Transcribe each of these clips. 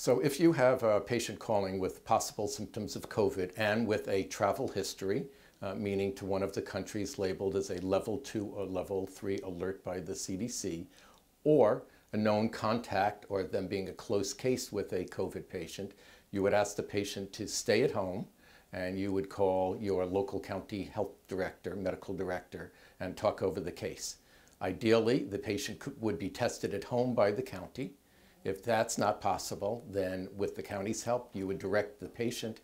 So if you have a patient calling with possible symptoms of COVID and with a travel history, uh, meaning to one of the countries labeled as a level two or level three alert by the CDC, or a known contact or them being a close case with a COVID patient, you would ask the patient to stay at home and you would call your local county health director, medical director, and talk over the case. Ideally, the patient could, would be tested at home by the county. If that's not possible, then with the county's help, you would direct the patient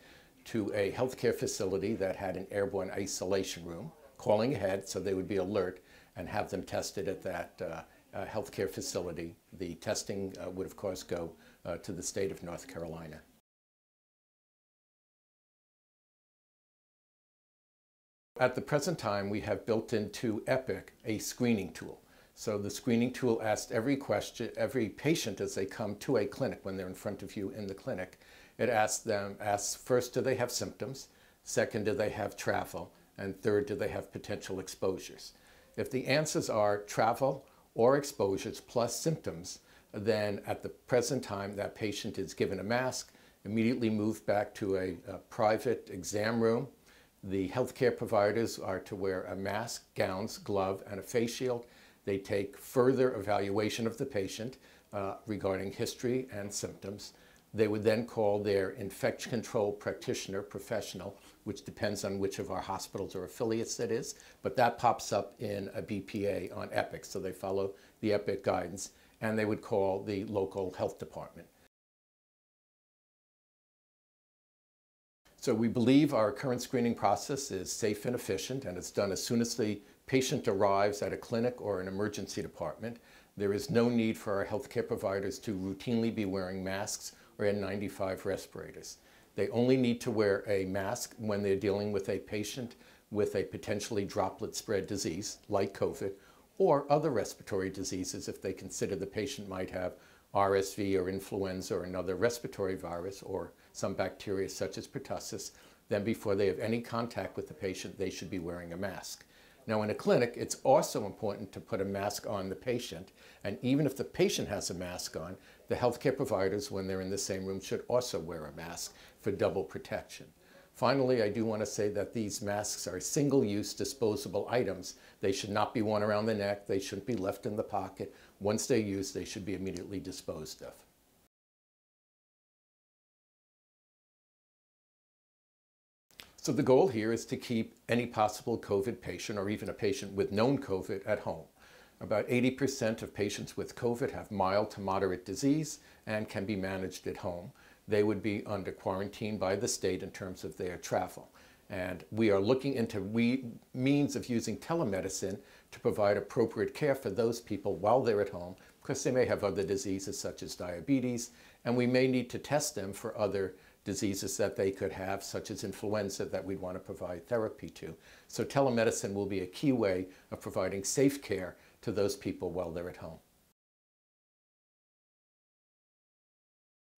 to a healthcare facility that had an airborne isolation room, calling ahead so they would be alert and have them tested at that uh, uh, healthcare facility. The testing uh, would, of course, go uh, to the state of North Carolina. At the present time, we have built into Epic a screening tool. So the screening tool asks every question, every patient as they come to a clinic when they're in front of you in the clinic, it asks them, asks first, do they have symptoms? Second, do they have travel? And third, do they have potential exposures? If the answers are travel or exposures plus symptoms, then at the present time, that patient is given a mask, immediately moved back to a, a private exam room. The healthcare providers are to wear a mask, gowns, glove, and a face shield they take further evaluation of the patient uh, regarding history and symptoms. They would then call their infection control practitioner professional, which depends on which of our hospitals or affiliates that is, but that pops up in a BPA on EPIC, so they follow the EPIC guidance, and they would call the local health department. So we believe our current screening process is safe and efficient, and it's done as soon as the patient arrives at a clinic or an emergency department. There is no need for our healthcare providers to routinely be wearing masks or N95 respirators. They only need to wear a mask when they're dealing with a patient with a potentially droplet spread disease like COVID or other respiratory diseases if they consider the patient might have RSV or influenza or another respiratory virus or some bacteria such as pertussis, then before they have any contact with the patient, they should be wearing a mask. Now in a clinic, it's also important to put a mask on the patient, and even if the patient has a mask on, the healthcare providers, when they're in the same room, should also wear a mask for double protection. Finally, I do want to say that these masks are single-use disposable items. They should not be worn around the neck. They shouldn't be left in the pocket. Once they're used, they should be immediately disposed of. So the goal here is to keep any possible COVID patient or even a patient with known COVID at home. About 80% of patients with COVID have mild to moderate disease and can be managed at home they would be under quarantine by the state in terms of their travel. And we are looking into we, means of using telemedicine to provide appropriate care for those people while they're at home, because they may have other diseases such as diabetes, and we may need to test them for other diseases that they could have, such as influenza, that we'd want to provide therapy to. So telemedicine will be a key way of providing safe care to those people while they're at home.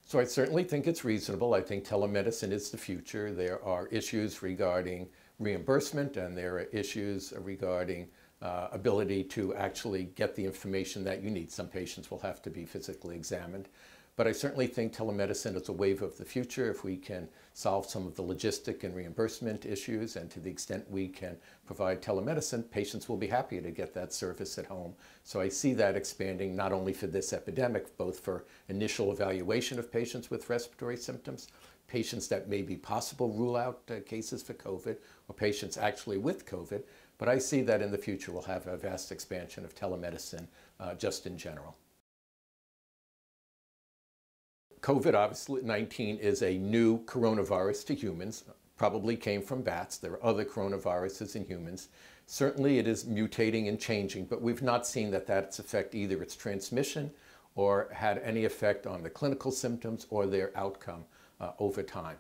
So I certainly think it's reasonable. I think telemedicine is the future. There are issues regarding reimbursement and there are issues regarding uh, ability to actually get the information that you need. Some patients will have to be physically examined. But I certainly think telemedicine is a wave of the future if we can solve some of the logistic and reimbursement issues and to the extent we can provide telemedicine, patients will be happy to get that service at home. So I see that expanding not only for this epidemic, both for initial evaluation of patients with respiratory symptoms, patients that may be possible rule out uh, cases for COVID, or patients actually with COVID, but I see that in the future we'll have a vast expansion of telemedicine uh, just in general. COVID, obviously, 19 is a new coronavirus to humans, probably came from bats. There are other coronaviruses in humans. Certainly it is mutating and changing, but we've not seen that that's affect either its transmission or had any effect on the clinical symptoms or their outcome uh, over time.